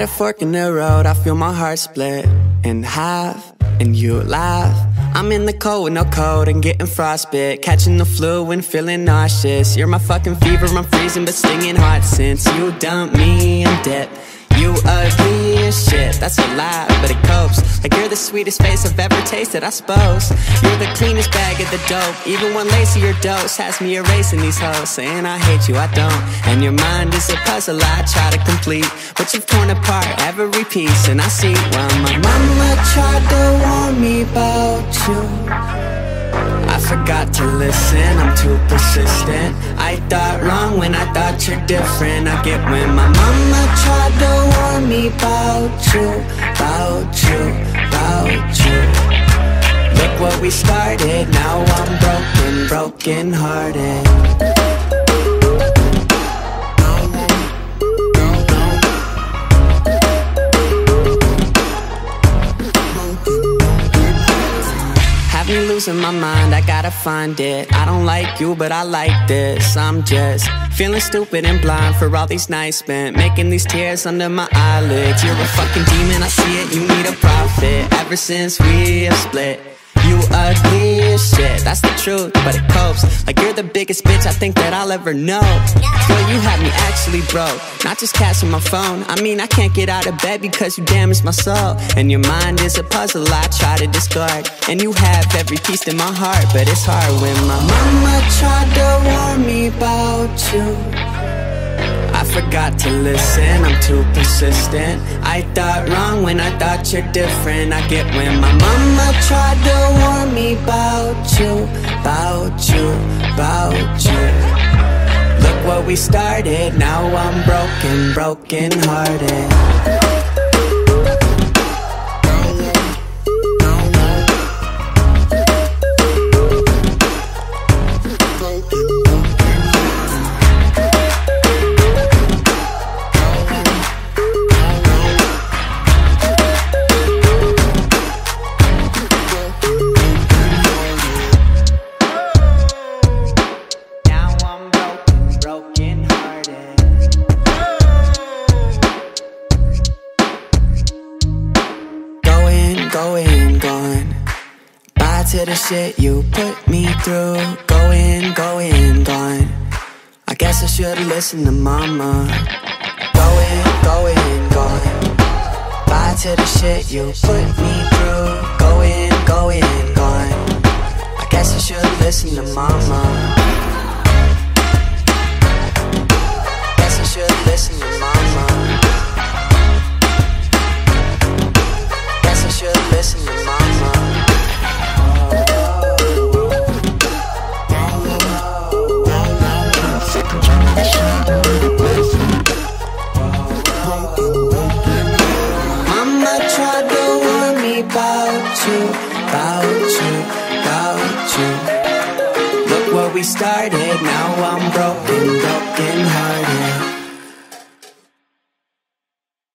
At a fork in the road, I feel my heart split in half, and you laugh. I'm in the cold with no coat and getting frostbite Catching the flu and feeling nauseous. You're my fucking fever, I'm freezing but stinging hot Since you dumped me. In debt you ugly shit, that's a lie, but it copes. Like you're the sweetest face I've ever tasted, I suppose. You're the cleanest bag of the dope. Even lace of your dose has me erasing these hoes. Saying I hate you, I don't. And your mind is a puzzle I try to complete. But you've torn apart every piece And I see why my mama tried to warn me about you forgot to listen, I'm too persistent. I thought wrong when I thought you're different. I get when my mama tried to warn me about you About you, about you. Look what we started, now I'm broken, broken hearted losing my mind, I gotta find it. I don't like you, but I like this. I'm just feeling stupid and blind For all these nights spent Making these tears under my eyelids. You're a fucking demon, I see it, you need a prophet. Ever since we have split you ugly shit, that's the truth, but it copes. Like you're the biggest bitch I think that I'll ever know. Girl, you have me actually broke Not just cashing my phone. I mean, I can't get out of bed because you damaged my soul. And your mind is a puzzle I try to discard. And you have every piece in my heart But it's hard when my mama tried to warn me about you. I forgot to listen, I'm too persistent. I thought wrong when I thought you're different. I get when my mama about you About you, about you. Look what we started, now I'm broken, broken hearted going, gone Bye to the shit you put me through. Going, going, gone I guess I should've listened to mama. Going, going, gone Bye to the shit you put me through. Going, going, gone I guess I should've listened to mama Mama tried to warn you Look what we started, now I'm broken, broken hearted